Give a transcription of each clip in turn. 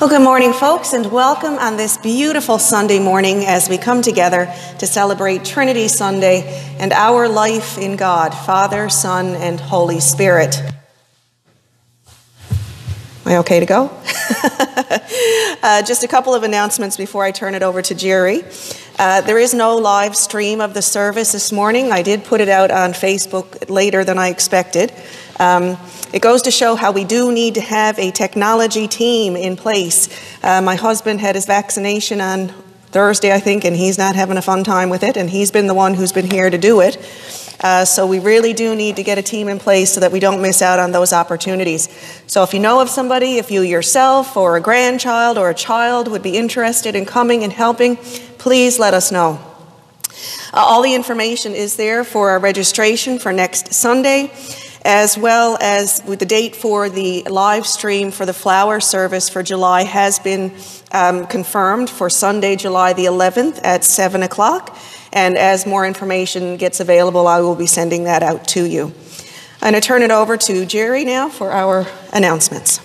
Well, good morning, folks, and welcome on this beautiful Sunday morning as we come together to celebrate Trinity Sunday and our life in God, Father, Son, and Holy Spirit. Am I okay to go? uh, just a couple of announcements before I turn it over to Jerry. Uh, there is no live stream of the service this morning. I did put it out on Facebook later than I expected. Um, it goes to show how we do need to have a technology team in place. Uh, my husband had his vaccination on Thursday, I think, and he's not having a fun time with it, and he's been the one who's been here to do it. Uh, so we really do need to get a team in place so that we don't miss out on those opportunities. So if you know of somebody, if you yourself or a grandchild or a child would be interested in coming and helping, please let us know. Uh, all the information is there for our registration for next Sunday as well as with the date for the live stream for the flower service for July has been um, confirmed for Sunday, July the 11th at 7 o'clock. And as more information gets available, I will be sending that out to you. And I'm going to turn it over to Jerry now for our announcements.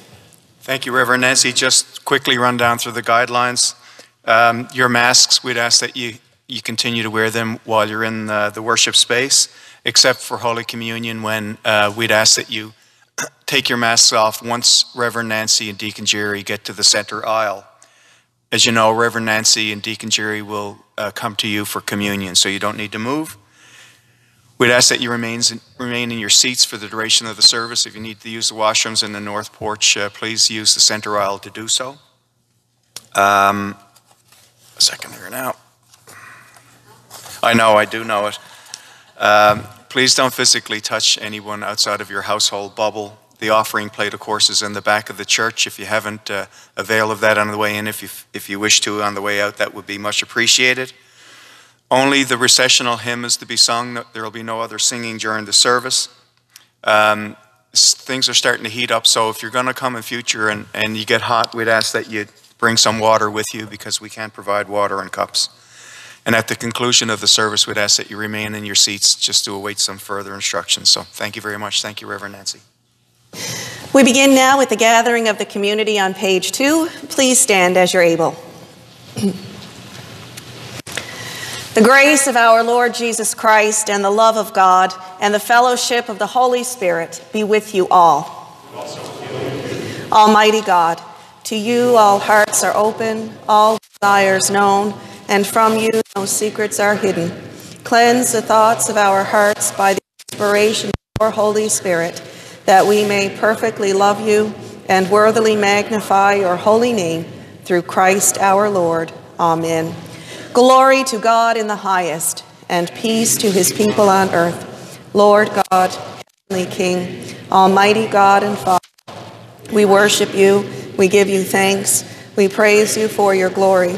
Thank you, Reverend Nancy. Just quickly run down through the guidelines. Um, your masks, we'd ask that you, you continue to wear them while you're in the, the worship space except for Holy Communion, when uh, we'd ask that you take your masks off once Reverend Nancy and Deacon Jerry get to the center aisle. As you know, Reverend Nancy and Deacon Jerry will uh, come to you for communion, so you don't need to move. We'd ask that you remain in your seats for the duration of the service. If you need to use the washrooms in the north porch, uh, please use the center aisle to do so. Um, a second here now. I know, I do know it. Um, please don't physically touch anyone outside of your household bubble. The offering plate, of course, is in the back of the church. If you haven't uh, of that on the way in, if you, if you wish to on the way out, that would be much appreciated. Only the recessional hymn is to be sung. There will be no other singing during the service. Um, things are starting to heat up, so if you're going to come in future and, and you get hot, we'd ask that you bring some water with you because we can't provide water in cups. And at the conclusion of the service, we'd ask that you remain in your seats just to await some further instructions. So thank you very much. Thank you, Reverend Nancy. We begin now with the gathering of the community on page two. Please stand as you're able. the grace of our Lord Jesus Christ and the love of God and the fellowship of the Holy Spirit be with you all. Almighty God, to you all hearts are open, all desires known and from you no secrets are hidden. Cleanse the thoughts of our hearts by the inspiration of your Holy Spirit, that we may perfectly love you and worthily magnify your holy name through Christ our Lord. Amen. Glory to God in the highest, and peace to his people on earth. Lord God, Heavenly King, Almighty God and Father, we worship you, we give you thanks, we praise you for your glory.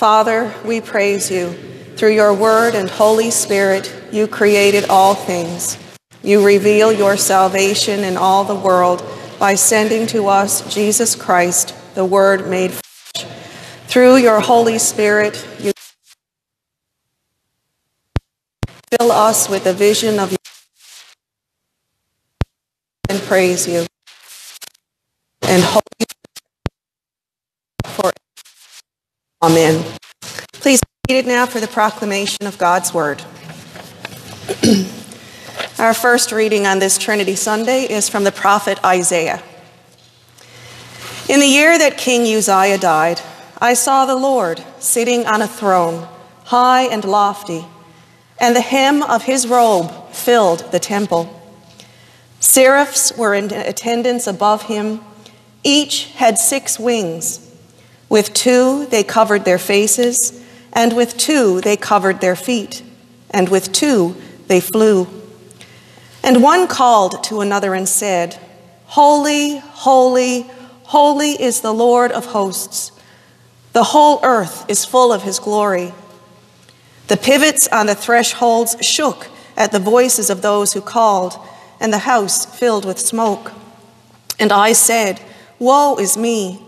Father, we praise you. Through your word and Holy Spirit, you created all things. You reveal your salvation in all the world by sending to us Jesus Christ, the Word made flesh. Through your Holy Spirit, you fill us with the vision of your and praise you. And holy for Amen. Please be seated now for the proclamation of God's word. Our first reading on this Trinity Sunday is from the prophet Isaiah. In the year that King Uzziah died, I saw the Lord sitting on a throne, high and lofty, and the hem of his robe filled the temple. Seraphs were in attendance above him. Each had six wings. With two, they covered their faces, and with two, they covered their feet, and with two, they flew. And one called to another and said, Holy, holy, Holy is the Lord of hosts. The whole earth is full of his glory. The pivots on the thresholds shook at the voices of those who called, and the house filled with smoke. And I said, Woe is me!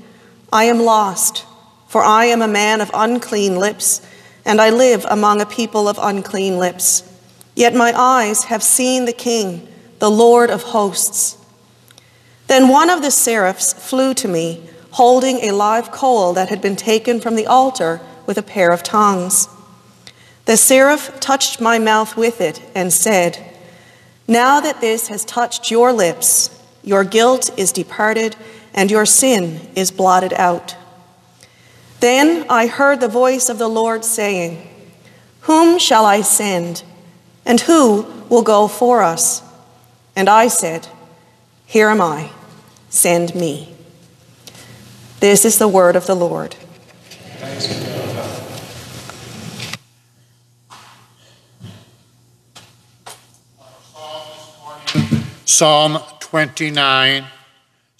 I am lost, for I am a man of unclean lips, and I live among a people of unclean lips. Yet my eyes have seen the King, the Lord of hosts. Then one of the seraphs flew to me, holding a live coal that had been taken from the altar with a pair of tongs. The seraph touched my mouth with it and said, Now that this has touched your lips, your guilt is departed and your sin is blotted out. Then I heard the voice of the Lord saying, Whom shall I send? And who will go for us? And I said, Here am I, send me. This is the word of the Lord. Psalm 29,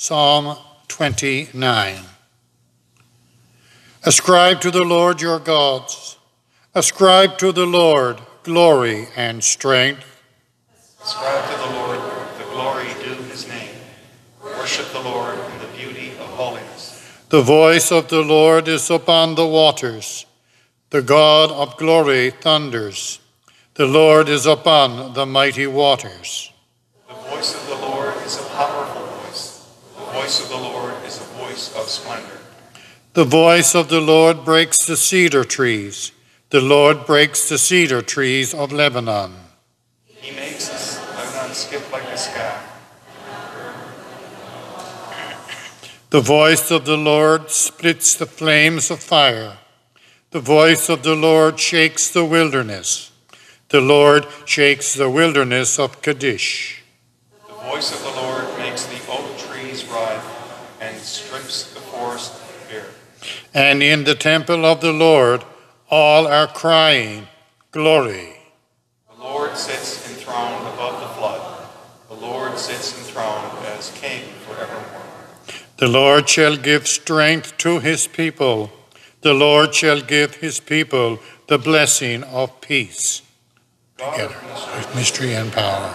Psalm 29. Ascribe to the Lord your gods, ascribe to the Lord glory and strength. Ascribe to the Lord the glory due his name. Worship the Lord in the beauty of holiness. The voice of the Lord is upon the waters. The God of glory thunders. The Lord is upon the mighty waters. The voice of the Lord is a powerful voice. The voice of the Lord is a voice of splendor. The voice of the Lord breaks the cedar trees. The Lord breaks the cedar trees of Lebanon. He makes us Lebanon skip like the sky. The voice of the Lord splits the flames of fire. The voice of the Lord shakes the wilderness. The Lord shakes the wilderness of Kadesh. The voice of the Lord makes the And in the temple of the Lord, all are crying, Glory. The Lord sits enthroned above the flood. The Lord sits enthroned as king forevermore. The Lord shall give strength to his people. The Lord shall give his people the blessing of peace. Together with mystery and power,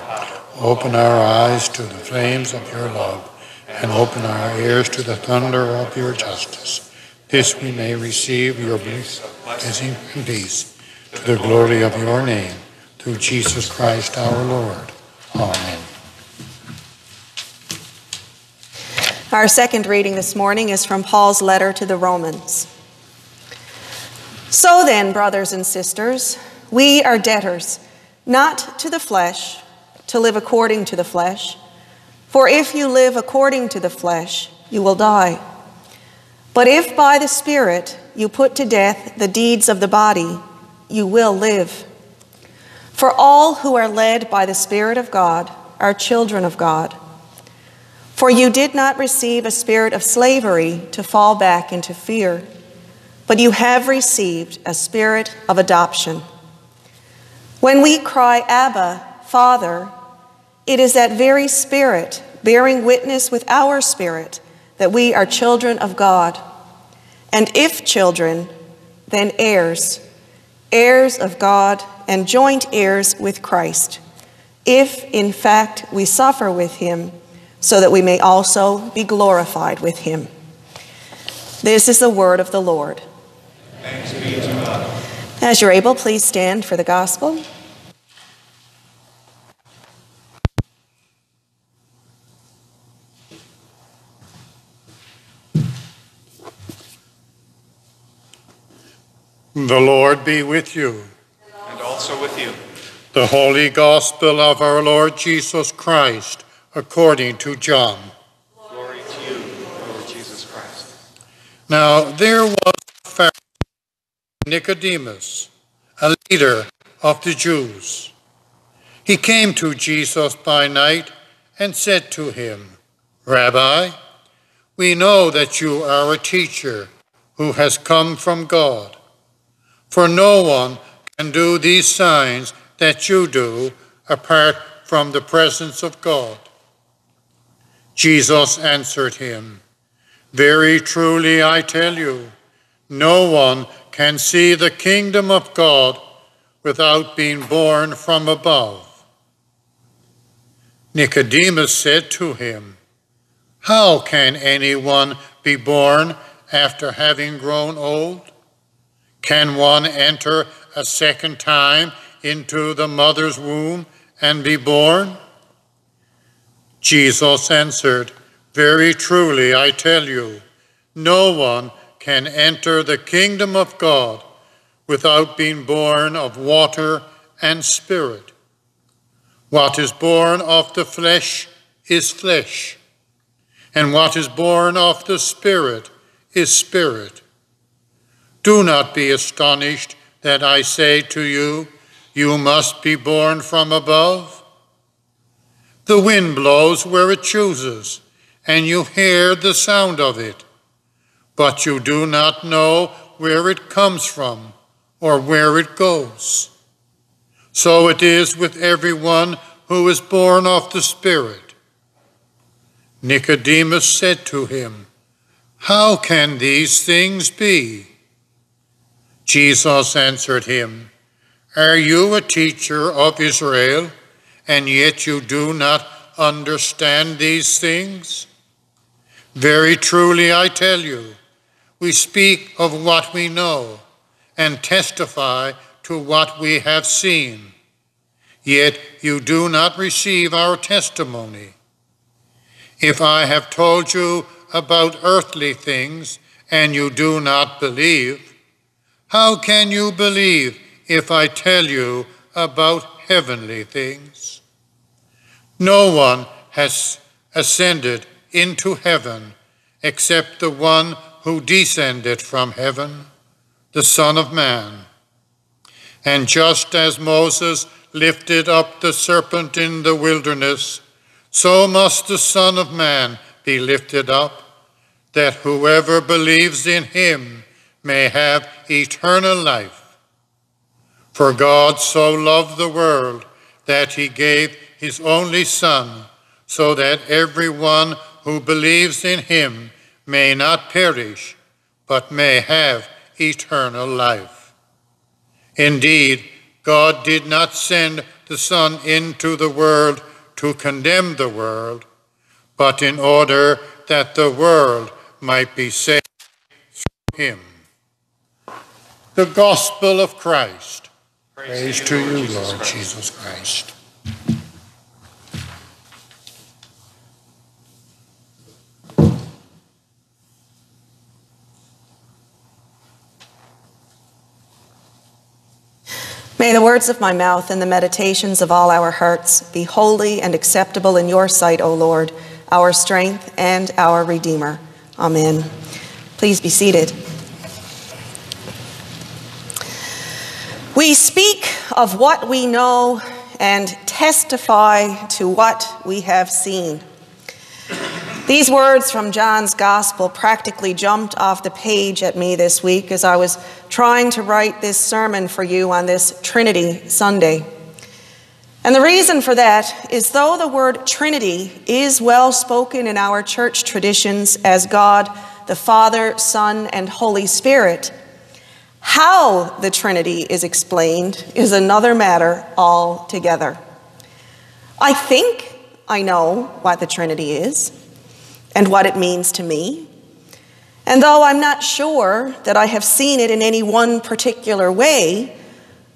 open our eyes to the flames of your love, and open our ears to the thunder of your justice. This we may receive your blessing and peace, to the glory of your name, through Jesus Christ our Lord. Amen. Our second reading this morning is from Paul's letter to the Romans. So then, brothers and sisters, we are debtors, not to the flesh, to live according to the flesh. For if you live according to the flesh, you will die. But if by the Spirit you put to death the deeds of the body, you will live. For all who are led by the Spirit of God are children of God. For you did not receive a spirit of slavery to fall back into fear, but you have received a spirit of adoption. When we cry, Abba, Father, it is that very spirit bearing witness with our spirit that we are children of God. And if children, then heirs, heirs of God and joint heirs with Christ, if in fact we suffer with him so that we may also be glorified with him. This is the word of the Lord. thanks be to God. As you're able, please stand for the gospel. The Lord be with you. And also with you. The Holy Gospel of our Lord Jesus Christ, according to John. Glory to you, Lord Jesus Christ. Now there was a Pharisee, Nicodemus, a leader of the Jews. He came to Jesus by night and said to him, Rabbi, we know that you are a teacher who has come from God. For no one can do these signs that you do apart from the presence of God. Jesus answered him, Very truly I tell you, no one can see the kingdom of God without being born from above. Nicodemus said to him, How can anyone be born after having grown old? Can one enter a second time into the mother's womb and be born? Jesus answered, Very truly I tell you, no one can enter the kingdom of God without being born of water and spirit. What is born of the flesh is flesh, and what is born of the spirit is spirit. Do not be astonished that I say to you, You must be born from above. The wind blows where it chooses, and you hear the sound of it but you do not know where it comes from or where it goes. So it is with everyone who is born of the Spirit. Nicodemus said to him, How can these things be? Jesus answered him, Are you a teacher of Israel, and yet you do not understand these things? Very truly I tell you, we speak of what we know and testify to what we have seen. Yet you do not receive our testimony. If I have told you about earthly things and you do not believe, how can you believe if I tell you about heavenly things? No one has ascended into heaven except the one who descended from heaven, the Son of Man. And just as Moses lifted up the serpent in the wilderness, so must the Son of Man be lifted up, that whoever believes in him may have eternal life. For God so loved the world that he gave his only Son, so that everyone who believes in him may not perish, but may have eternal life. Indeed, God did not send the Son into the world to condemn the world, but in order that the world might be saved through him. The Gospel of Christ. Praise, Praise to you, Lord Jesus Christ. May the words of my mouth and the meditations of all our hearts be holy and acceptable in your sight, O Lord, our strength and our Redeemer. Amen. Please be seated. We speak of what we know and testify to what we have seen. These words from John's Gospel practically jumped off the page at me this week as I was trying to write this sermon for you on this Trinity Sunday. And the reason for that is though the word Trinity is well spoken in our church traditions as God, the Father, Son, and Holy Spirit, how the Trinity is explained is another matter altogether. I think I know what the Trinity is and what it means to me. And though I'm not sure that I have seen it in any one particular way,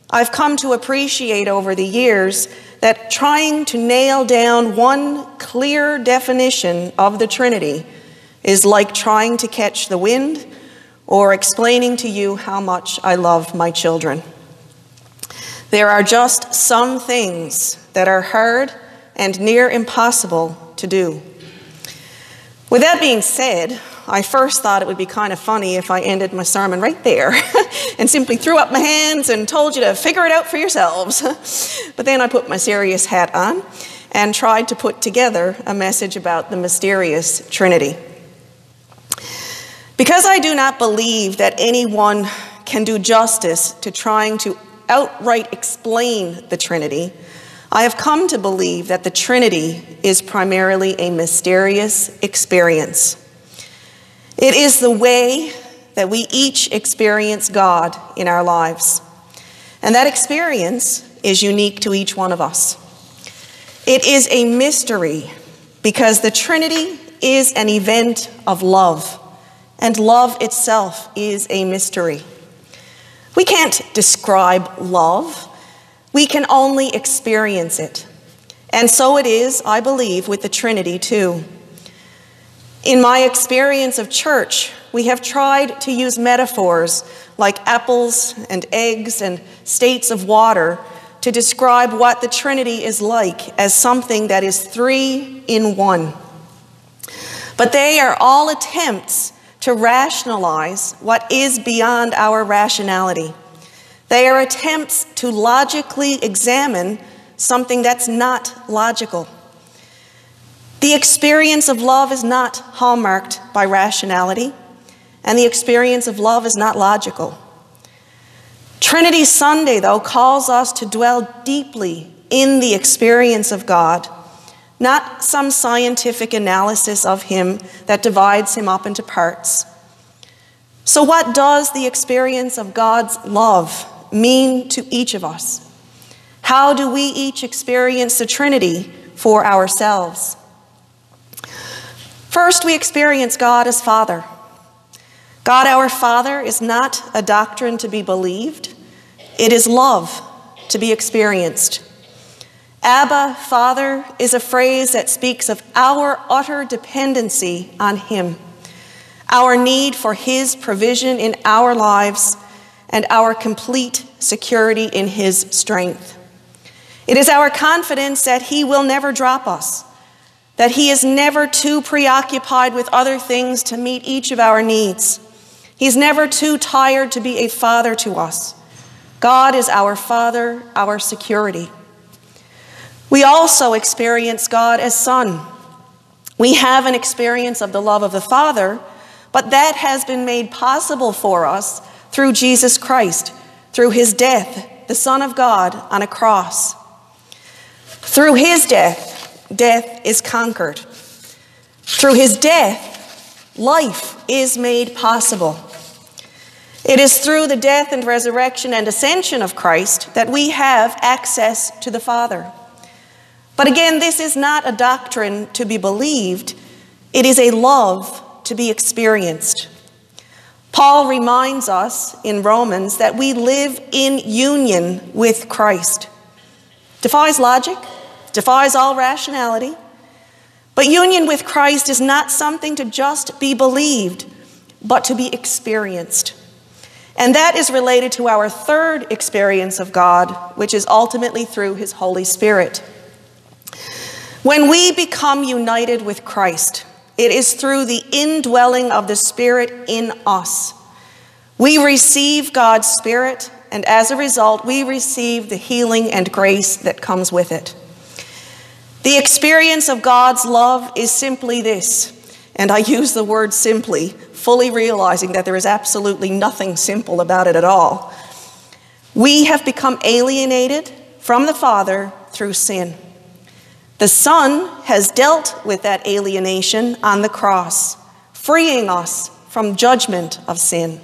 I've come to appreciate over the years that trying to nail down one clear definition of the Trinity is like trying to catch the wind or explaining to you how much I love my children. There are just some things that are hard and near impossible to do. With that being said, I first thought it would be kind of funny if I ended my sermon right there and simply threw up my hands and told you to figure it out for yourselves. but then I put my serious hat on and tried to put together a message about the mysterious Trinity. Because I do not believe that anyone can do justice to trying to outright explain the Trinity, I have come to believe that the Trinity is primarily a mysterious experience. It is the way that we each experience God in our lives. And that experience is unique to each one of us. It is a mystery because the Trinity is an event of love, and love itself is a mystery. We can't describe love, we can only experience it. And so it is, I believe, with the Trinity too. In my experience of church, we have tried to use metaphors like apples and eggs and states of water to describe what the Trinity is like as something that is three in one. But they are all attempts to rationalize what is beyond our rationality. They are attempts to logically examine something that's not logical. The experience of love is not hallmarked by rationality, and the experience of love is not logical. Trinity Sunday, though, calls us to dwell deeply in the experience of God, not some scientific analysis of Him that divides Him up into parts. So, what does the experience of God's love mean to each of us? How do we each experience the Trinity for ourselves? First, we experience God as Father. God our Father is not a doctrine to be believed, it is love to be experienced. Abba, Father, is a phrase that speaks of our utter dependency on Him, our need for His provision in our lives, and our complete security in His strength. It is our confidence that He will never drop us, that He is never too preoccupied with other things to meet each of our needs. He's never too tired to be a father to us. God is our Father, our security. We also experience God as Son. We have an experience of the love of the Father, but that has been made possible for us through Jesus Christ, through his death, the Son of God on a cross. Through his death, death is conquered. Through his death, life is made possible. It is through the death and resurrection and ascension of Christ that we have access to the Father. But again, this is not a doctrine to be believed, it is a love to be experienced. Paul reminds us in Romans that we live in union with Christ. Defies logic, defies all rationality. But union with Christ is not something to just be believed, but to be experienced. And that is related to our third experience of God, which is ultimately through His Holy Spirit. When we become united with Christ, it is through the indwelling of the Spirit in us. We receive God's Spirit, and as a result, we receive the healing and grace that comes with it. The experience of God's love is simply this, and I use the word simply, fully realizing that there is absolutely nothing simple about it at all. We have become alienated from the Father through sin. The Son has dealt with that alienation on the cross, freeing us from judgment of sin.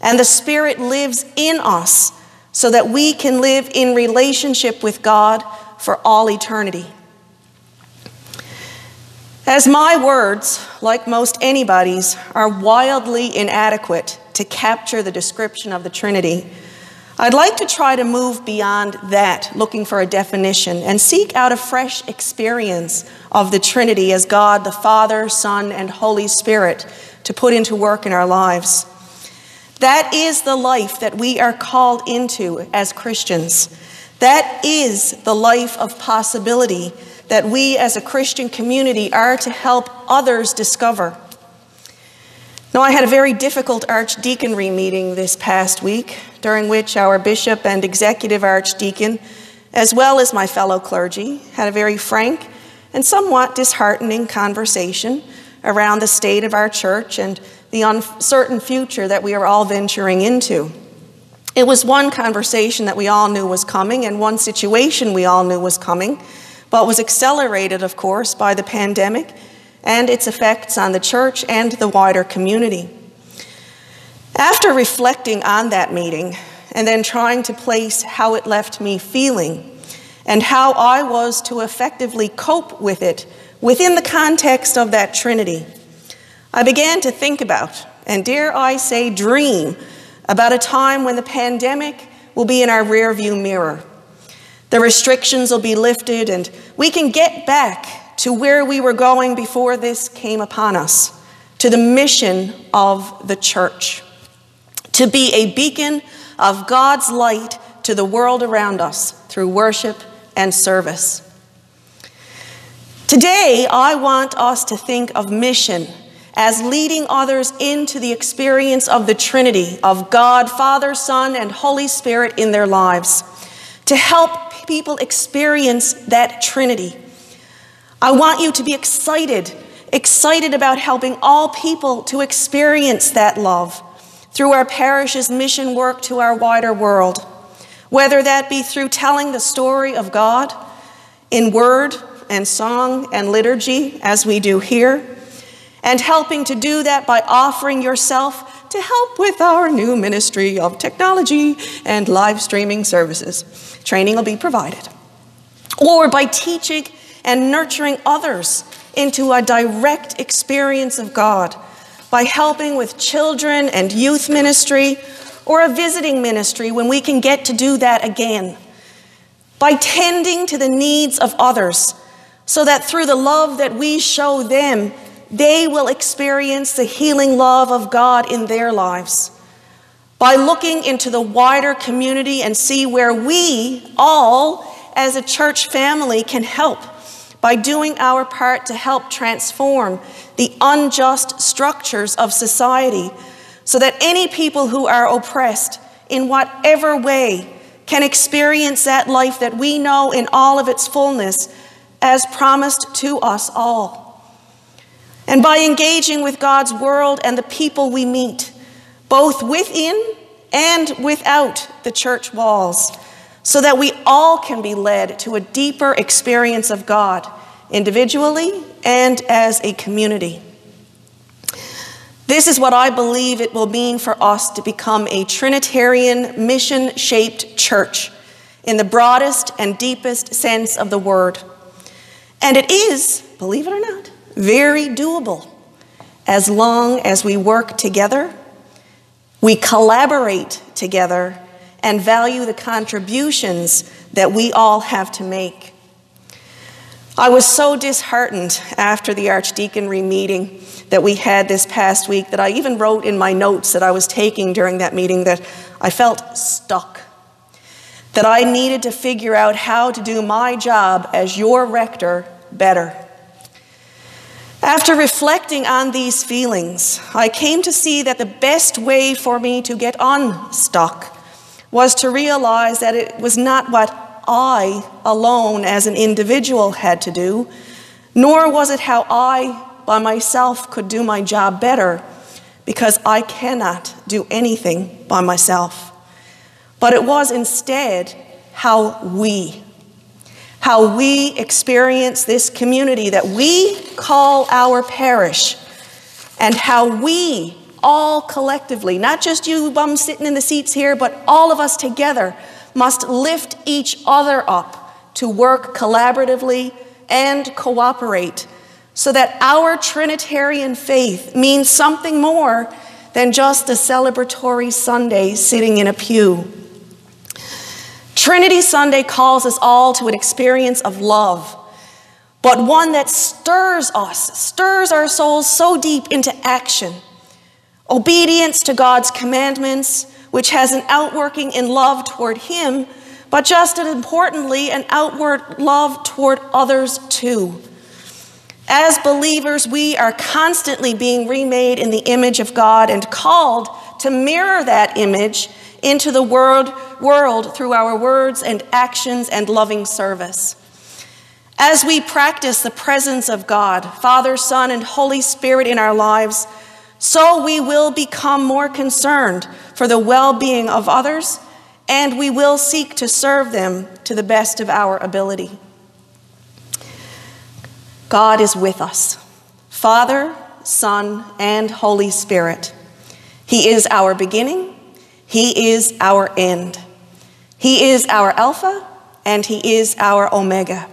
And the Spirit lives in us so that we can live in relationship with God for all eternity. As my words, like most anybody's, are wildly inadequate to capture the description of the Trinity, I'd like to try to move beyond that, looking for a definition, and seek out a fresh experience of the Trinity as God, the Father, Son, and Holy Spirit to put into work in our lives. That is the life that we are called into as Christians. That is the life of possibility that we as a Christian community are to help others discover. Now, I had a very difficult archdeaconry meeting this past week, during which our bishop and executive archdeacon, as well as my fellow clergy, had a very frank and somewhat disheartening conversation around the state of our church and the uncertain future that we are all venturing into. It was one conversation that we all knew was coming and one situation we all knew was coming, but was accelerated, of course, by the pandemic and its effects on the church and the wider community. After reflecting on that meeting and then trying to place how it left me feeling and how I was to effectively cope with it within the context of that Trinity, I began to think about, and dare I say, dream about a time when the pandemic will be in our rearview mirror. The restrictions will be lifted, and we can get back to where we were going before this came upon us to the mission of the church to be a beacon of God's light to the world around us through worship and service. Today, I want us to think of mission as leading others into the experience of the Trinity of God, Father, Son, and Holy Spirit in their lives, to help people experience that Trinity. I want you to be excited, excited about helping all people to experience that love through our parish's mission work to our wider world, whether that be through telling the story of God in word and song and liturgy, as we do here and helping to do that by offering yourself to help with our new ministry of technology and live streaming services. Training will be provided. Or by teaching and nurturing others into a direct experience of God, by helping with children and youth ministry or a visiting ministry when we can get to do that again, by tending to the needs of others so that through the love that we show them, they will experience the healing love of God in their lives. By looking into the wider community and see where we all, as a church family, can help by doing our part to help transform the unjust structures of society so that any people who are oppressed in whatever way can experience that life that we know in all of its fullness as promised to us all. And by engaging with God's world and the people we meet, both within and without the church walls, so that we all can be led to a deeper experience of God, individually and as a community. This is what I believe it will mean for us to become a Trinitarian, mission shaped church in the broadest and deepest sense of the word. And it is, believe it or not, very doable as long as we work together, we collaborate together, and value the contributions that we all have to make. I was so disheartened after the archdeaconry meeting that we had this past week that I even wrote in my notes that I was taking during that meeting that I felt stuck. That I needed to figure out how to do my job as your rector better. After reflecting on these feelings, I came to see that the best way for me to get unstuck was to realize that it was not what I alone as an individual had to do, nor was it how I by myself could do my job better, because I cannot do anything by myself. But it was instead how we how we experience this community that we call our parish, and how we all collectively, not just you bums sitting in the seats here, but all of us together, must lift each other up to work collaboratively and cooperate so that our Trinitarian faith means something more than just a celebratory Sunday sitting in a pew. Trinity Sunday calls us all to an experience of love, but one that stirs us, stirs our souls so deep into action. Obedience to God's commandments, which has an outworking in love toward Him, but just as importantly, an outward love toward others too. As believers, we are constantly being remade in the image of God and called to mirror that image into the world, world through our words and actions and loving service. As we practice the presence of God, Father, Son, and Holy Spirit in our lives, so we will become more concerned for the well being of others, and we will seek to serve them to the best of our ability. God is with us. Father, Son, and Holy Spirit. He is our beginning, He is our end. He is our Alpha, and He is our Omega.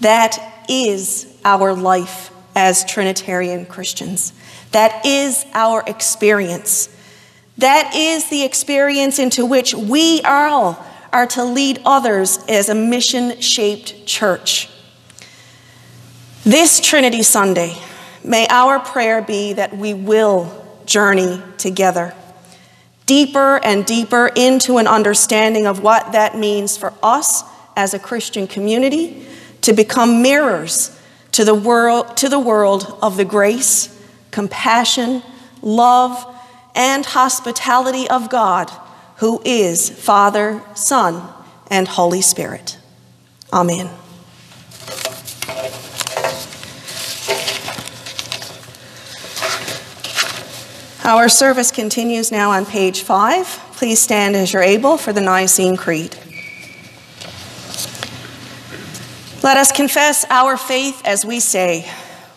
That is our life as Trinitarian Christians. That is our experience. That is the experience into which we all are to lead others as a mission shaped church. This Trinity Sunday, may our prayer be that we will journey together, deeper and deeper into an understanding of what that means for us as a Christian community to become mirrors to the world, to the world of the grace, compassion, love, and hospitality of God, who is Father, Son, and Holy Spirit. Amen. Our service continues now on page five. Please stand as you're able for the Nicene Creed. Let us confess our faith as we say,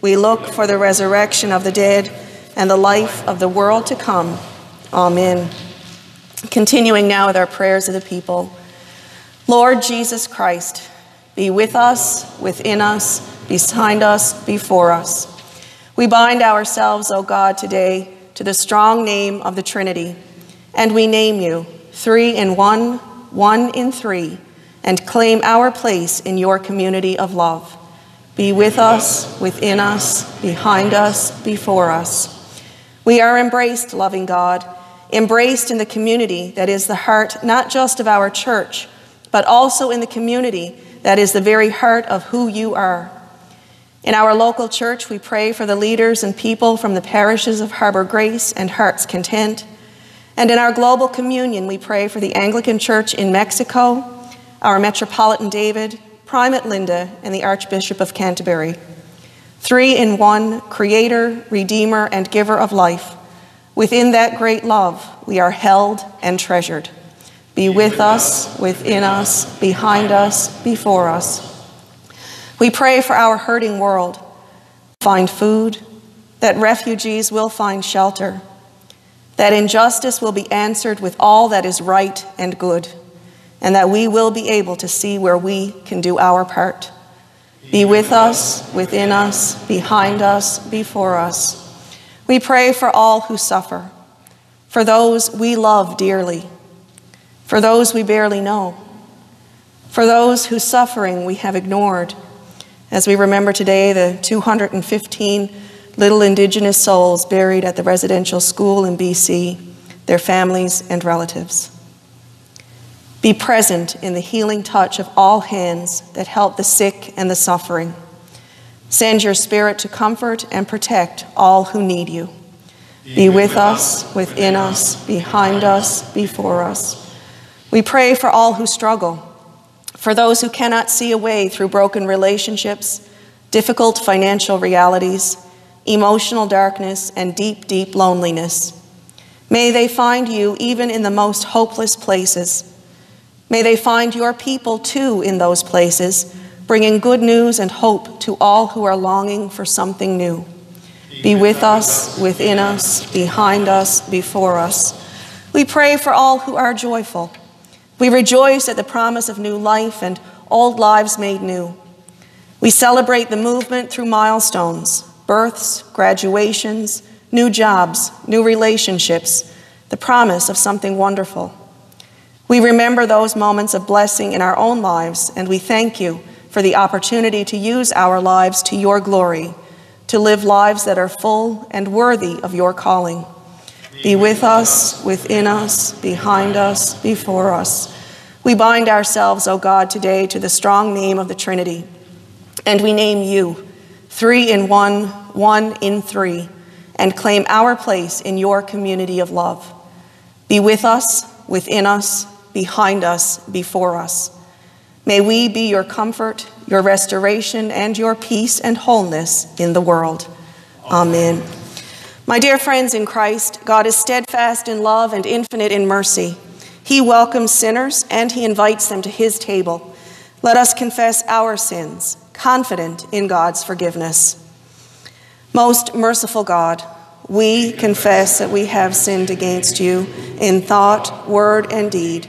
we look for the resurrection of the dead and the life of the world to come. Amen. Continuing now with our prayers of the people. Lord Jesus Christ, be with us, within us, behind us, before us. We bind ourselves, O God, today to the strong name of the Trinity, and we name you, three in one, one in three, and claim our place in your community of love. Be with us, within us, behind us, before us. We are embraced, loving God, embraced in the community that is the heart not just of our church, but also in the community that is the very heart of who you are. In our local church, we pray for the leaders and people from the parishes of Harbor Grace and Heart's Content. And in our global communion, we pray for the Anglican Church in Mexico, our Metropolitan David, Primate Linda, and the Archbishop of Canterbury. Three in one, Creator, Redeemer, and Giver of life. Within that great love, we are held and treasured. Be with us, within us, behind us, before us. We pray for our hurting world. Find food, that refugees will find shelter, that injustice will be answered with all that is right and good and that we will be able to see where we can do our part. Be with us, within us, behind us, before us. We pray for all who suffer, for those we love dearly, for those we barely know, for those whose suffering we have ignored, as we remember today the 215 little Indigenous souls buried at the residential school in BC, their families and relatives. Be present in the healing touch of all hands that help the sick and the suffering. Send your spirit to comfort and protect all who need you. Be with us, within us, behind us, before us. We pray for all who struggle, for those who cannot see a way through broken relationships, difficult financial realities, emotional darkness, and deep, deep loneliness. May they find you even in the most hopeless places. May they find your people too in those places, bringing good news and hope to all who are longing for something new. Be with us, within us, behind us, before us. We pray for all who are joyful. We rejoice at the promise of new life and old lives made new. We celebrate the movement through milestones, births, graduations, new jobs, new relationships, the promise of something wonderful. We remember those moments of blessing in our own lives, and we thank you for the opportunity to use our lives to your glory, to live lives that are full and worthy of your calling. Be with us, within us, behind us, before us. We bind ourselves, O God, today to the strong name of the Trinity, and we name you, three in one, one in three, and claim our place in your community of love. Be with us, within us, behind us, before us. May we be your comfort, your restoration, and your peace and wholeness in the world. Amen. My dear friends in Christ, God is steadfast in love and infinite in mercy. He welcomes sinners and he invites them to his table. Let us confess our sins, confident in God's forgiveness. Most merciful God, we confess that we have sinned against you in thought, word, and deed,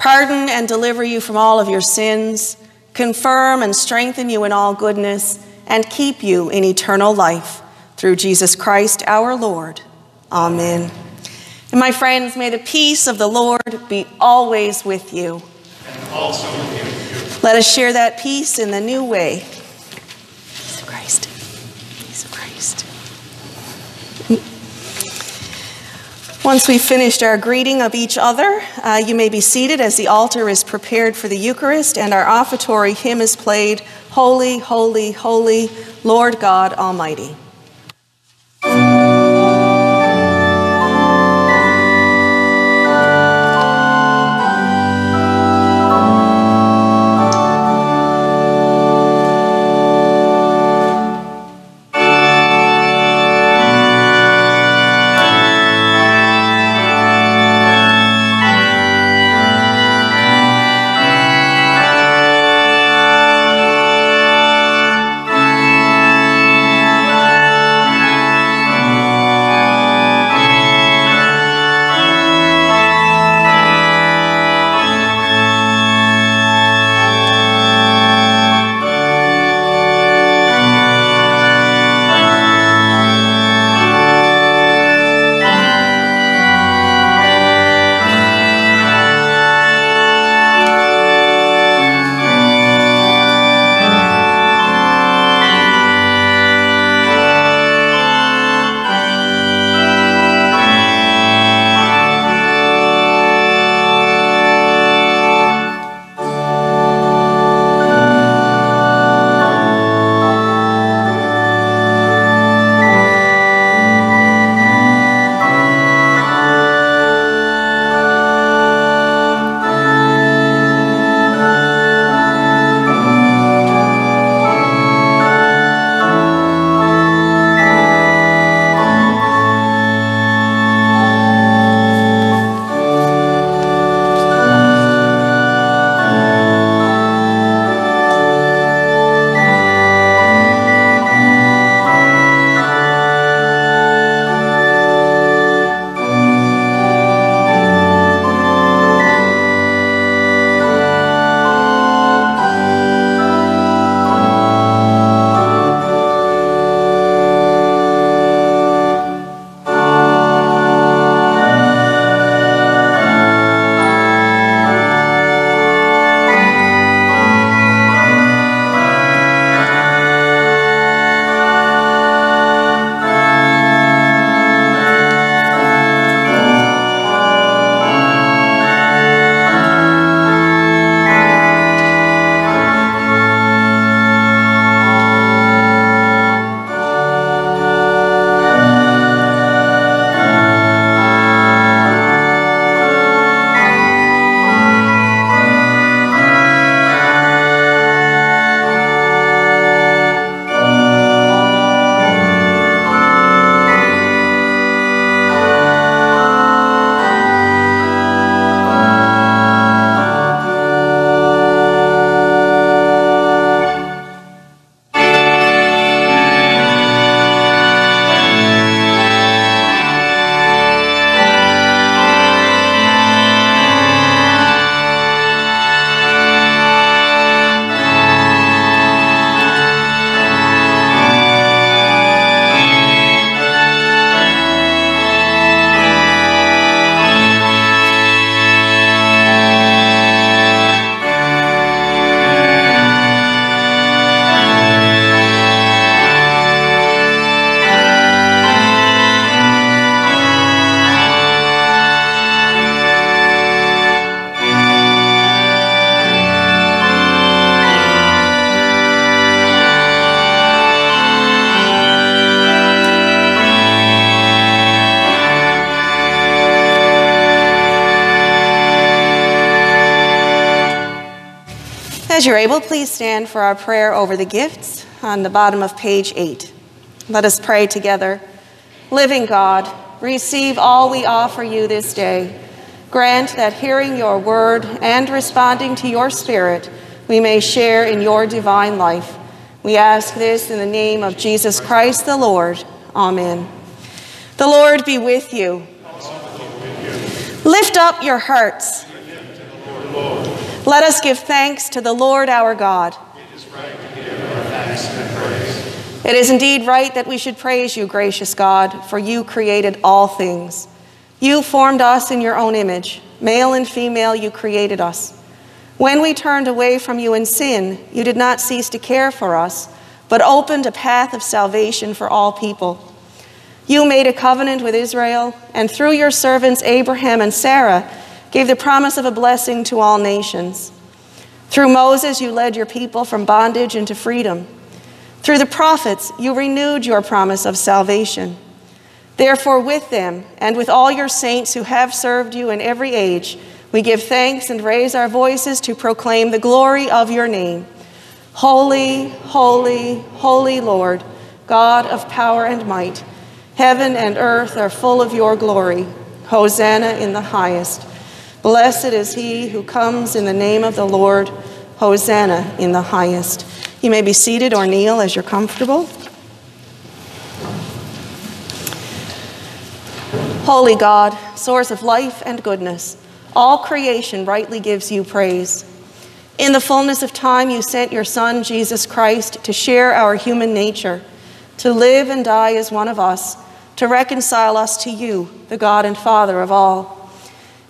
pardon and deliver you from all of your sins, confirm and strengthen you in all goodness, and keep you in eternal life through Jesus Christ our Lord. Amen. And my friends, may the peace of the Lord be always with you. And also with you. Let us share that peace in the new way. Once we've finished our greeting of each other, uh, you may be seated as the altar is prepared for the Eucharist and our offertory hymn is played Holy, Holy, Holy, Lord God Almighty. As you're able, please stand for our prayer over the gifts on the bottom of page 8. Let us pray together. Living God, receive all we offer you this day. Grant that hearing your word and responding to your spirit, we may share in your divine life. We ask this in the name of Jesus Christ the Lord. Amen. The Lord be with you. Lift up your hearts. Let us give thanks to the Lord our God. It is right to give thanks and praise. It is indeed right that we should praise you, gracious God, for you created all things. You formed us in your own image. Male and female, you created us. When we turned away from you in sin, you did not cease to care for us, but opened a path of salvation for all people. You made a covenant with Israel, and through your servants Abraham and Sarah, gave the promise of a blessing to all nations. Through Moses, you led your people from bondage into freedom. Through the prophets, you renewed your promise of salvation. Therefore, with them and with all your saints who have served you in every age, we give thanks and raise our voices to proclaim the glory of your name. Holy, holy, holy Lord, God of power and might, heaven and earth are full of your glory. Hosanna in the highest. Blessed is he who comes in the name of the Lord. Hosanna in the highest. You may be seated or kneel as you're comfortable. Holy God, source of life and goodness, all creation rightly gives you praise. In the fullness of time, you sent your Son, Jesus Christ, to share our human nature, to live and die as one of us, to reconcile us to you, the God and Father of all.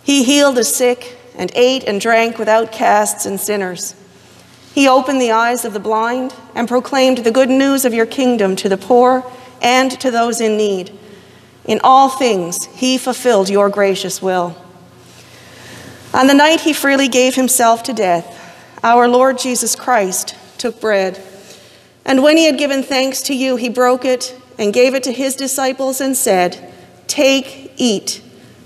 He healed the sick and ate and drank with outcasts and sinners. He opened the eyes of the blind and proclaimed the good news of your kingdom to the poor and to those in need. In all things, he fulfilled your gracious will. On the night he freely gave himself to death, our Lord Jesus Christ took bread. And when he had given thanks to you, he broke it and gave it to his disciples and said, Take, eat.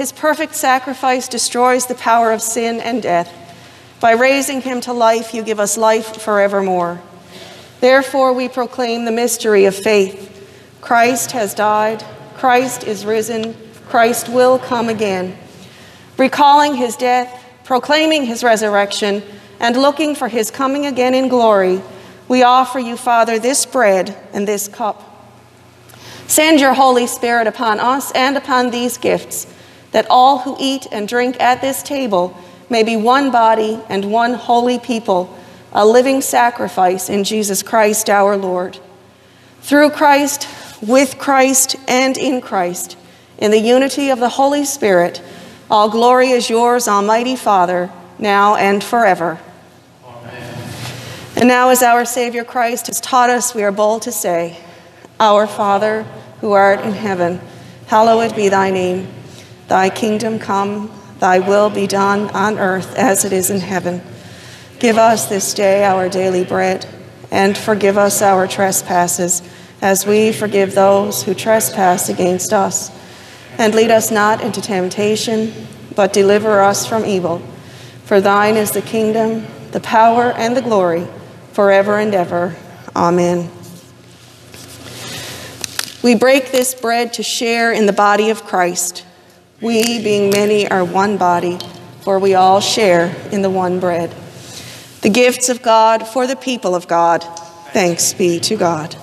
his perfect sacrifice destroys the power of sin and death. By raising him to life, you give us life forevermore. Therefore, we proclaim the mystery of faith. Christ has died, Christ is risen, Christ will come again. Recalling his death, proclaiming his resurrection, and looking for his coming again in glory, we offer you, Father, this bread and this cup. Send your Holy Spirit upon us and upon these gifts, that all who eat and drink at this table may be one body and one holy people a living sacrifice in Jesus Christ our Lord. Through Christ, with Christ, and in Christ, in the unity of the Holy Spirit, all glory is yours, Almighty Father, now and forever. Amen. And now, as our Savior Christ has taught us, we are bold to say, Our Father, who art in heaven, hallowed be thy name. Thy kingdom come, thy will be done on earth as it is in heaven. Give us this day our daily bread, and forgive us our trespasses, as we forgive those who trespass against us. And lead us not into temptation, but deliver us from evil. For thine is the kingdom, the power, and the glory, forever and ever. Amen. We break this bread to share in the body of Christ. We, being many, are one body, for we all share in the one bread the gifts of God for the people of God. Thanks be to God.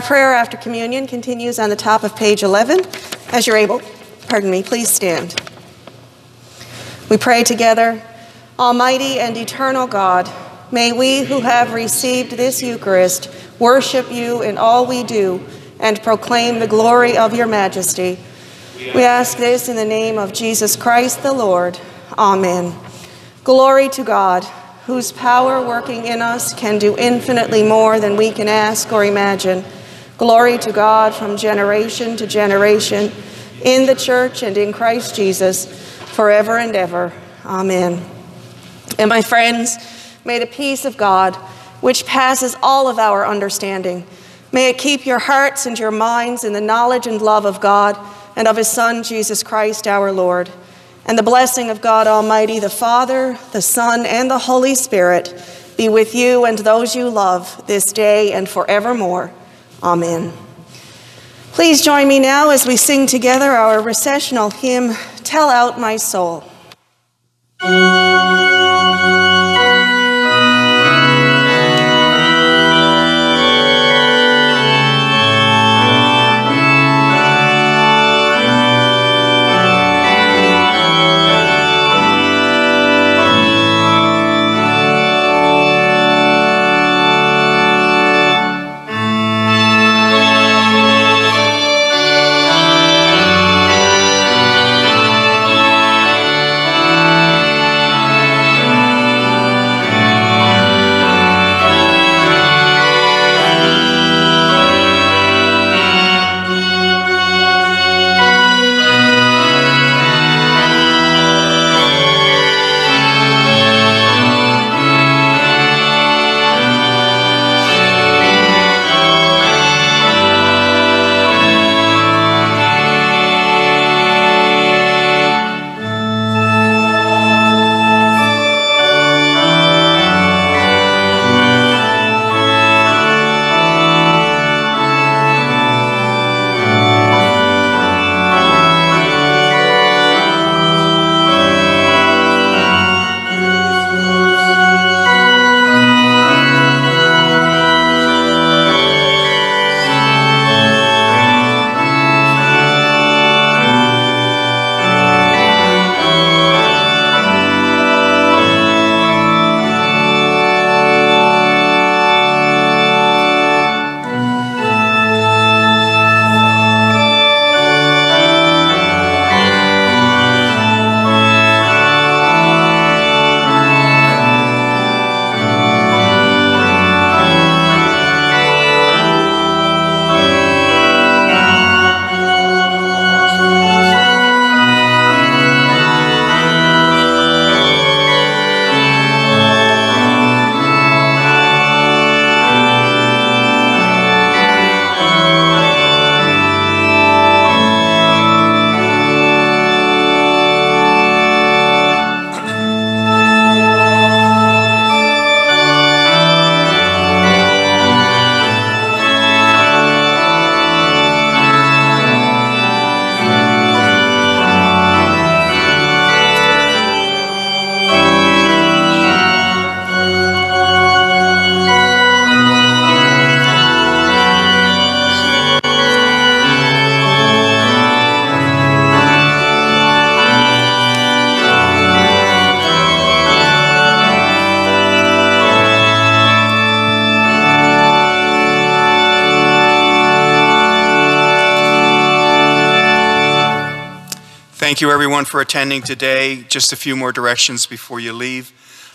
Our prayer after communion continues on the top of page 11. As you're able, pardon me, please stand. We pray together, Almighty and eternal God, may we who have received this Eucharist worship you in all we do and proclaim the glory of your majesty. We ask this in the name of Jesus Christ the Lord. Amen. Glory to God, whose power working in us can do infinitely more than we can ask or imagine. Glory to God from generation to generation, in the church and in Christ Jesus, forever and ever. Amen. And my friends, may the peace of God, which passes all of our understanding, may it keep your hearts and your minds in the knowledge and love of God and of His Son, Jesus Christ our Lord. And the blessing of God Almighty, the Father, the Son, and the Holy Spirit be with you and those you love this day and forevermore. Amen. Please join me now as we sing together our recessional hymn, Tell Out My Soul. Thank you, everyone, for attending today. Just a few more directions before you leave.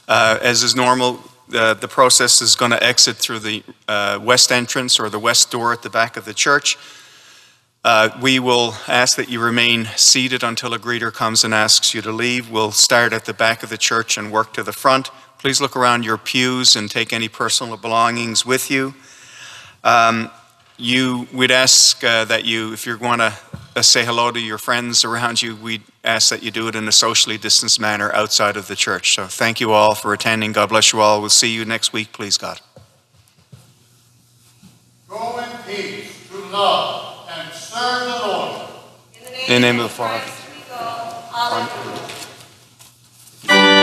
Uh, as is normal, uh, the process is going to exit through the uh, west entrance or the west door at the back of the church. Uh, we will ask that you remain seated until a greeter comes and asks you to leave. We'll start at the back of the church and work to the front. Please look around your pews and take any personal belongings with you. Um, you we'd ask uh, that you, if you're going to uh, say hello to your friends around you, we'd ask that you do it in a socially distanced manner outside of the church. So thank you all for attending. God bless you all. We'll see you next week, please, God. Go in peace to love and serve the Lord. In the name, of the Father. Amen.